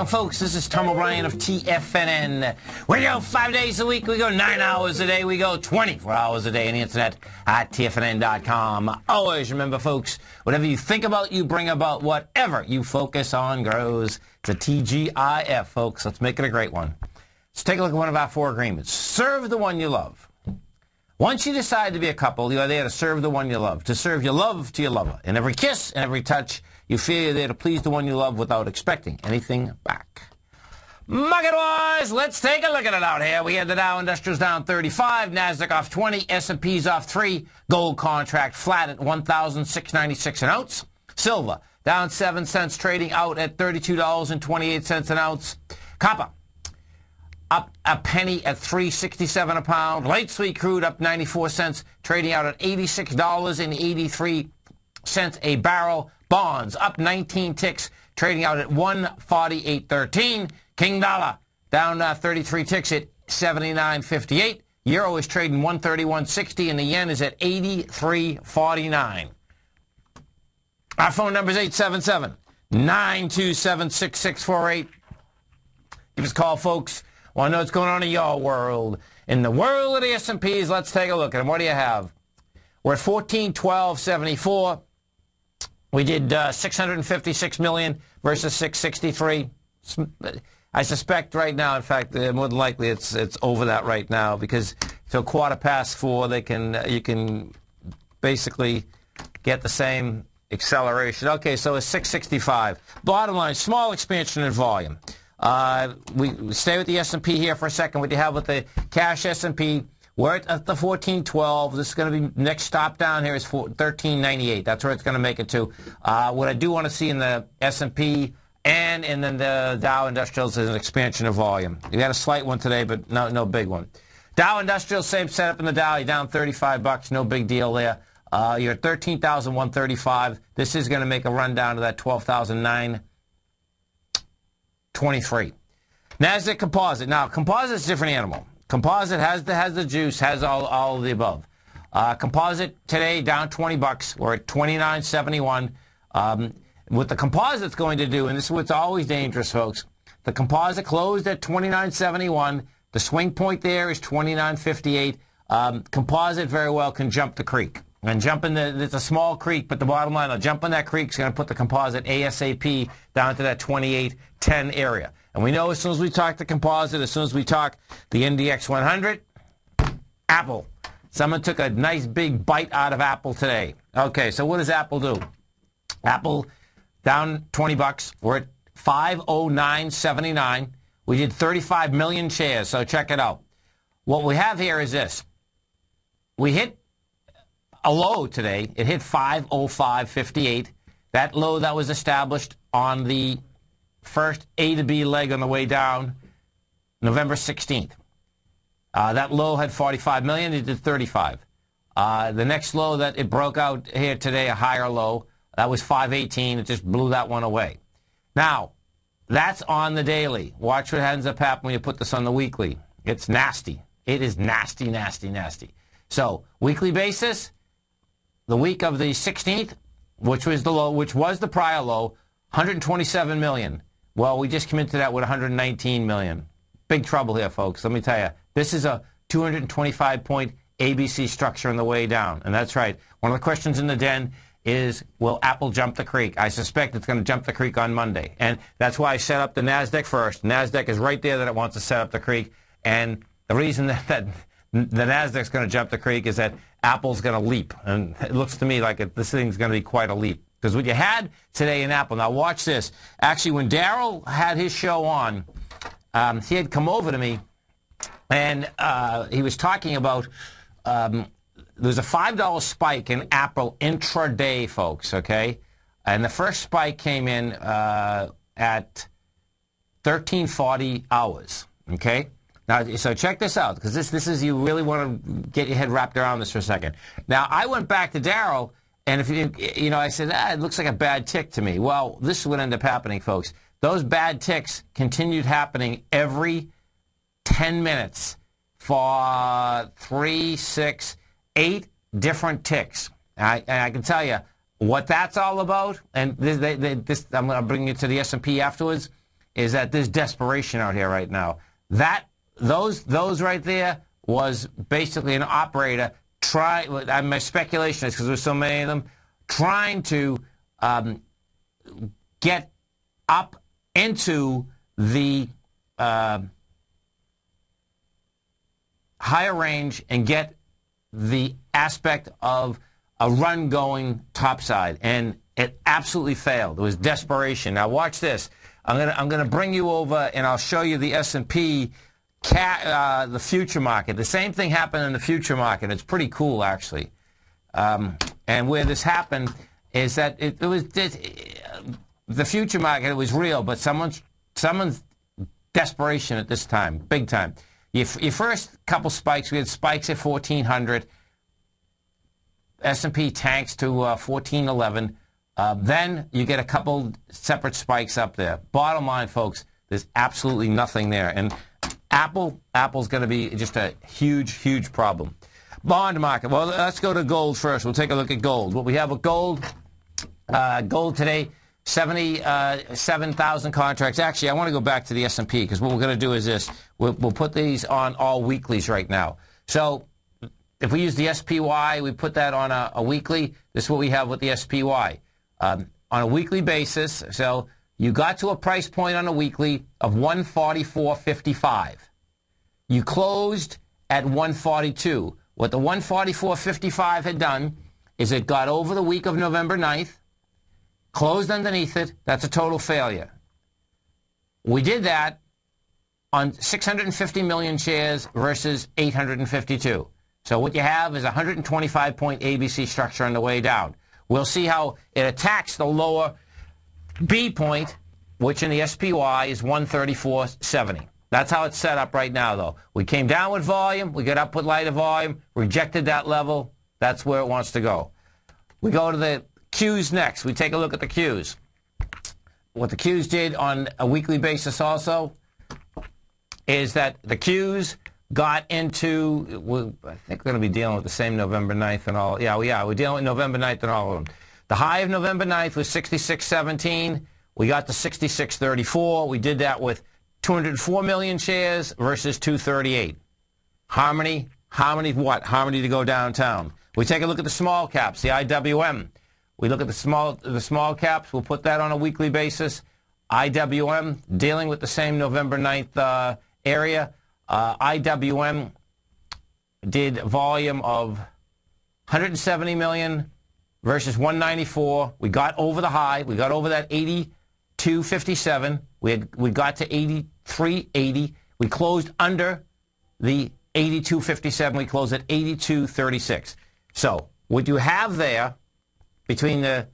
Welcome, folks. This is Tom O'Brien of TFNN. We go five days a week. We go nine hours a day. We go 24 hours a day on the internet at TFNN.com. Always remember, folks, whatever you think about, you bring about. Whatever you focus on grows. It's a TGIF, folks. Let's make it a great one. Let's take a look at one of our four agreements. Serve the one you love. Once you decide to be a couple, you are there to serve the one you love, to serve your love to your lover. In every kiss and every touch, you feel you're there to please the one you love without expecting anything back. Market-wise, let's take a look at it out here. We had the Dow Industrials down 35, NASDAQ off 20, S&P's off 3, gold contract flat at 1,696 an ounce. Silver down 7 cents, trading out at $32.28 an ounce. Copper up a penny at 367 a pound. Light sweet crude up 94 cents, trading out at $86.83 a barrel. Bonds up 19 ticks, trading out at 148.13. King dollar down uh, 33 ticks at 79.58. Euro is trading 131.60 and the yen is at 83.49. Our phone number is 877 927 6648. Give us a call, folks. Want to know what's going on in your world. In the world of the S&Ps, let's take a look at them. What do you have? We're at 1412.74. We did uh, 656 million versus 663. I suspect right now, in fact, uh, more than likely it's it's over that right now because till quarter past four, they can uh, you can basically get the same acceleration. Okay, so it's 665. Bottom line, small expansion in volume. Uh, we stay with the S&P here for a second. What do you have with the cash S&P? We're at the 1412. This is going to be next stop down here is 1398. That's where it's going to make it to. Uh, what I do want to see in the S&P and in the Dow Industrials is an expansion of volume. You had a slight one today, but no no big one. Dow Industrial, same setup in the Dow. You're down 35 bucks. No big deal there. Uh, you're at 13,135. This is going to make a run down to that 12,923. NASDAQ Composite. Now, Composite is a different animal. Composite has the has the juice, has all all of the above. Uh, composite today down 20 bucks. We're at 29.71. Um, what the composite's going to do, and this is what's always dangerous, folks. The composite closed at 29.71. The swing point there is 29.58. Um, composite very well can jump the creek. And jumping the, it's a small creek, but the bottom line, jumping that creek is going to put the composite ASAP down to that 28.10 area. And we know as soon as we talk the composite, as soon as we talk the NDX 100, Apple. Someone took a nice big bite out of Apple today. Okay, so what does Apple do? Apple down 20 bucks. We're at 509.79. We did 35 million shares, so check it out. What we have here is this. We hit a low today. It hit 505.58. That low that was established on the first A to B leg on the way down, November 16th. Uh, that low had 45 million. It did 35. Uh, the next low that it broke out here today, a higher low, that was 518. It just blew that one away. Now, that's on the daily. Watch what ends up happening when you put this on the weekly. It's nasty. It is nasty, nasty, nasty. So, weekly basis, the week of the 16th, which was the low, which was the prior low, 127 million. Well, we just committed to that with 119 million. Big trouble here, folks. Let me tell you. This is a 225 point ABC structure on the way down. And that's right. One of the questions in the den is will Apple jump the creek? I suspect it's going to jump the creek on Monday. And that's why I set up the NASDAQ first. NASDAQ is right there that it wants to set up the creek. And the reason that, that the NASDAQ's going to jump the creek is that Apple's going to leap. And it looks to me like it, this thing's going to be quite a leap. Because what you had today in Apple, now watch this. Actually, when Daryl had his show on, um, he had come over to me and uh, he was talking about um, there's a $5 spike in Apple intraday, folks, okay? And the first spike came in uh, at 1340 hours, okay? Now, so check this out, because this, this is, you really want to get your head wrapped around this for a second. Now, I went back to Daryl and if you, you know, I said, ah, it looks like a bad tick to me. Well, this is what ended up happening, folks. Those bad ticks continued happening every 10 minutes for three, six, eight different ticks. And I, and I can tell you what that's all about. And this, they, they, this I'm going to bring you to the S&P afterwards. is that there's desperation out here right now. That those those right there was basically an operator try. My speculation is because there's so many of them trying to um, get up into the uh, higher range and get the aspect of a run going topside, and it absolutely failed. It was desperation. Now watch this. I'm gonna I'm gonna bring you over, and I'll show you the S and P, uh, the future market. The same thing happened in the future market. It's pretty cool actually. Um, and where this happened is that it, it was it, the future market. It was real, but someone's someone's desperation at this time, big time. Your, your first couple spikes, we had spikes at 1400. S&P tanks to uh, 1411. Uh, then you get a couple separate spikes up there. Bottom line, folks, there's absolutely nothing there. And Apple, Apple's going to be just a huge, huge problem. Bond market. Well, let's go to gold first. We'll take a look at gold. What we have with gold, uh, gold today, 77,000 uh, contracts. Actually, I want to go back to the S&P because what we're going to do is this. We'll, we'll put these on all weeklies right now. So if we use the SPY, we put that on a, a weekly. This is what we have with the SPY. Um, on a weekly basis, so you got to a price point on a weekly of 144.55. You closed at 142. What the 144.55 had done is it got over the week of November 9th, closed underneath it. That's a total failure. We did that on 650 million shares versus 852. So what you have is a 125-point ABC structure on the way down. We'll see how it attacks the lower B point, which in the SPY is 134.70. That's how it's set up right now, though. We came down with volume. We got up with lighter volume, rejected that level. That's where it wants to go. We go to the Qs next. We take a look at the Qs. What the Qs did on a weekly basis also is that the Qs got into, I think we're going to be dealing with the same November 9th and all. Yeah, yeah, we're dealing with November 9th and all of them. The high of November 9th was 66.17. We got to 66.34. We did that with 204 million shares versus 238. Harmony, harmony what? Harmony to go downtown. We take a look at the small caps, the IWM. We look at the small, the small caps. We'll put that on a weekly basis. IWM dealing with the same November 9th uh, area. Uh, IWM did volume of 170 million versus 194. We got over the high. We got over that 82.57. We had, we got to 83.80. We closed under the 82.57. We closed at 82.36. So what you have there between the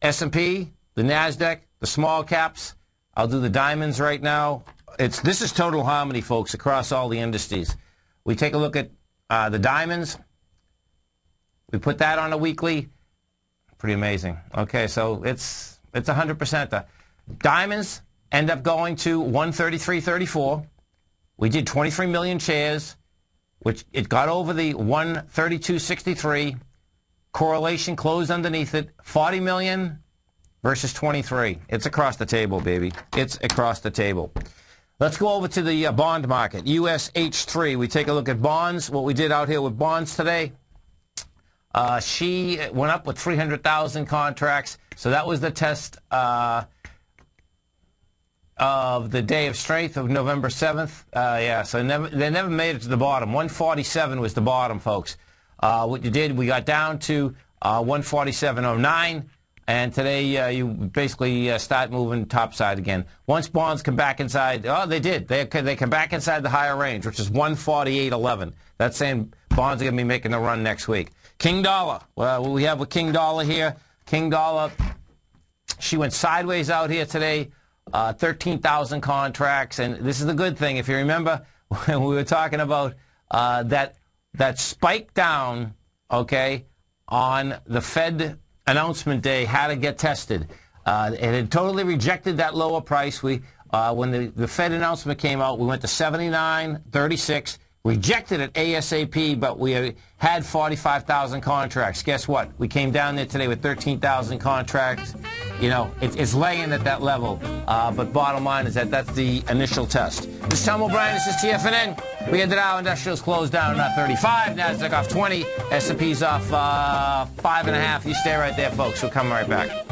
S&P, the NASDAQ, the small caps, I'll do the diamonds right now. It's This is total harmony, folks, across all the industries. We take a look at uh, the diamonds. We put that on a weekly. Pretty amazing. Okay, so it's it's 100%. The diamonds end up going to 133.34. We did 23 million shares, which it got over the 132.63. Correlation closed underneath it. 40 million versus 23. It's across the table, baby. It's across the table. Let's go over to the uh, bond market. USH3. We take a look at bonds. What we did out here with bonds today. Uh, she went up with 300,000 contracts. So that was the test uh, of the day of strength of November 7th. Uh, yeah, so never, they never made it to the bottom. 147 was the bottom, folks. Uh, what you did, we got down to uh, 147.09. And today uh, you basically start moving topside again. Once bonds come back inside, oh, they did. They, they come back inside the higher range, which is 148.11. That's saying bonds are going to be making the run next week. King Dollar. Well, we have with King Dollar here. King Dollar, she went sideways out here today. Uh, 13,000 contracts. And this is the good thing. If you remember when we were talking about uh, that, that spike down, okay, on the Fed announcement day how to get tested. Uh, it had totally rejected that lower price. We, uh, when the, the Fed announcement came out, we went to 79.36, rejected it ASAP, but we had 45,000 contracts. Guess what? We came down there today with 13,000 contracts. you know, it, it's laying at that level. Uh, but bottom line is that that's the initial test. This is Tom O'Brien. This is TFNN. We ended our industrials closed down at 35. Nasdaq off 20. S&P's off uh, five and a half. You stay right there, folks. We'll come right back.